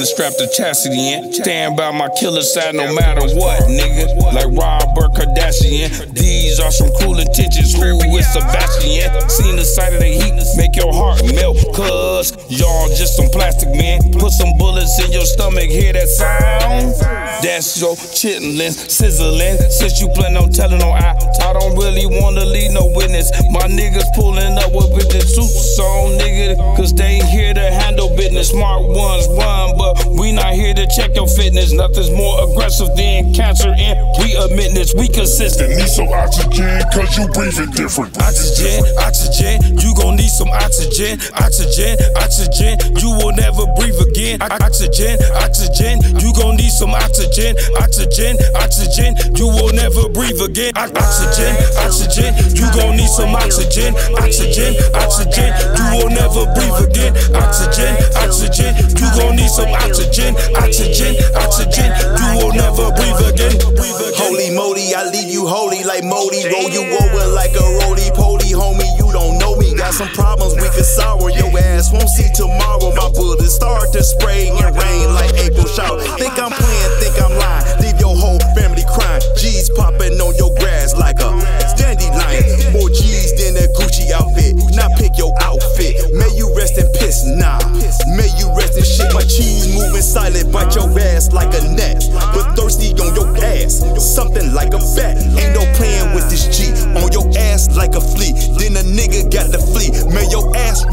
strapped to chastity in. Stand by my killer side no matter what, nigga. Like Robert Kardashian. These are some cool intentions. Who is Sebastian? Seen the sight of the heat, make your heart melt. Cuz y'all just some plastic men. Put some bullets in your stomach, hear that sound? That's your chitlin, sizzling. Since you plan on telling no I, I don't really wanna leave no witness. My niggas pulling up with the suits on, nigga. Cause they ain't here to business. Smart ones run, but we not here to check your fitness. Nothing's more aggressive than cancer, and we admit this. We consistent. Need some oxygen, cause you breathing different. Oxygen, oxygen, you gon' need some oxygen. Oxygen, oxygen, you will never breathe again. O- Oxygen, oxygen, you gon' need some oxygen. Oxygen, oxygen, you will never breathe again. O- Oxygen, oxygen, you gon' need some oxygen. Oxygen, oxygen, you will oxygen. Oxygen, oxygen, you will never breathe again. Holy moly, I leave you holy like Modi. Roll you over like a roly poly, homie. You don't know me. Got some problems we can sour. Your ass won't see tomorrow. My bullets start to spray and rain like April shower. Silent, bite your ass like a net. But thirsty on your ass, something like a bat. Ain't no playing with this G. On your ass like a flea. Then a nigga got the flea. May your ass